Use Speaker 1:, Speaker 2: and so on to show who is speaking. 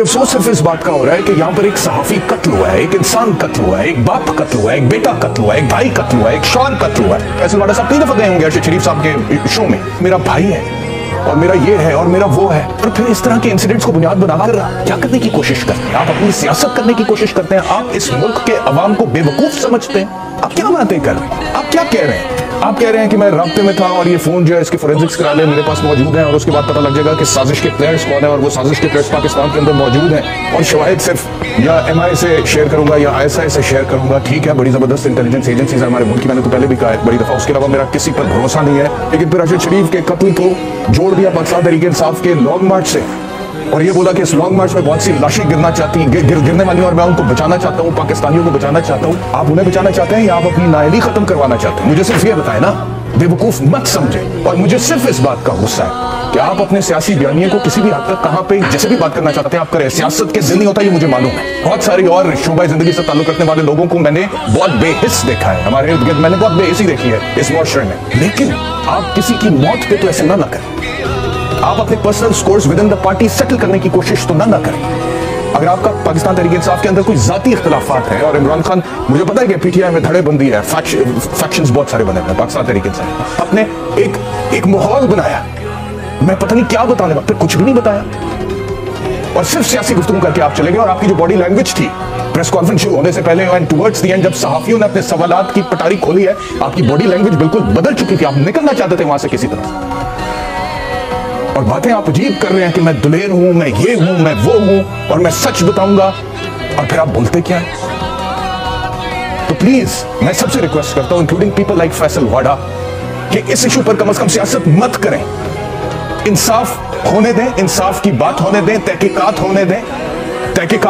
Speaker 1: अफसोस सिर्फ़ इस बात का हो रहा है कि यहाँ पर एक सहाफी कत्ल हुआ है, एक इंसान कत्ल हुआ है, एक बाप कत्ल हुआ है, एक बेटा कत्ल हुआ है, एक भाई कत्ल हुआ है, एक शौर कत्ल हुआ है। फैसल वाडा साहब कई दफ़ा गए होंगे अर्शद शरीफ साहब के शो में, मेरा भाई है और मेरा ये है और मेरा वो है। और फिर इस तरह के इंसिडेंट्स को बुनियाद बनाकर क्या करने की कोशिश करते हैं? आप अपनी सियासत करने की कोशिश करते हैं। आप इस मुल्क के अवाम को बेवकूफ़ समझते हैं। आप क्या बातें कर रहे हैं? आप क्या कह रहे हैं? आप कह रहे हैं कि मैं रबते में था और ये फ़ोन जो है इसके फोरेंसिक्स करा ले मेरे पास मौजूद है और उसके बाद पता लग जाएगा कि साजिश के प्लेयर्स कौन है और वो साजिश के प्लेयर्स पाकिस्तान के अंदर मौजूद हैं। और शवाहिद सिर्फ़ या एम आई से शेयर करूँगा या आई एस आई से शेयर करूँगा, ठीक है, बड़ी ज़बरदस्त इंटेलिजेंस एजेंसीज हमारे मुल्क की, मैंने तो पहले भी कहा है, बड़ी दफ़ा। उसके अलावा मेरा किसी पर भरोसा नहीं है। लेकिन फिर अरशद शरीफ के कत्ल को जोड़ दिया पाकिस्तान तरीके इंसाफ के लॉन्ग मार्च से। और ये बोला कि इस लॉन्ग मार्च में बहुत सी लाशें गिरना चाहती गिर, गिर, गिरने वाली और मैं उनको बचाना चाहता हूँ पाकिस्तानियों को बचाना चाहता हूँ। आप उन्हें बचाना चाहते हैं या आप अपनी नायली खत्म करवाना चाहते हैं? मुझे सिर्फ़ ये बताए ना बेवकूफ़ मत समझे। और मुझे सिर्फ़ इस बात का गुस्सा है कि आप अपने सियासी बयानियों को किसी भी हद तक कहाँ पे जैसे भी बात करना चाहते हैं आप करें सियासत के नहीं होता ये मुझे मालूम है। बहुत सारी और शोभा ज़िंदगी से ताल्लुक रखने वाले लोगों को मैंने बहुत बेहिस देखा है। हमारे इर्द गिर्द मैंने बहुत बेहिसी देखी है इस मुआशरे में। लेकिन आप किसी की मौत पे तो ऐसे ना ना करें। आप अपने personal scores within the party settle करने की कोशिश तो ना ना करें। अगर आपका पाकिस्तान तरीके इंसाफ के अंदर कोई जाती इख्तलाफात है, और इमरान खान, मुझे पता है कि पीटीआई में धड़े बंदी है फैक्शंस बहुत सारे बने हैं, पाकिस्तान तरीके से। आपने एक एक माहौल बनाया। मैं पता नहीं क्या बताने फिर कुछ भी नहीं बताया। और सिर्फ़ सियासी गुफ्तगू करके आप चले गए, और आपकी जो बॉडी लैंग्वेज थी प्रेस कॉन्फ्रेंस शुरू होने से पहले एंड टुवर्ड्स दी एंड जब सहाफियों ने अपने सवालात की पटारी खोली है, आपकी बॉडी लैंग्वेज बिल्कुल बदल चुकी थी। आप निकलना चाहते थे वहाँ से किसी तरह और बातें आप अजीब कर रहे हैं कि मैं दुलेर हूँ, मैं ये हूँ, मैं वो हूँ, और मैं सच बताऊँगा। और फिर आप बोलते क्या है? तो प्लीज़ मैं सबसे रिक्वेस्ट करता हूँ including people like Faisal Vawda कि इस इशू पर कम अज कम सियासत मत करें। इंसाफ होने दें, इंसाफ की बात होने दें, तहकीकत होने दें, तहकीकात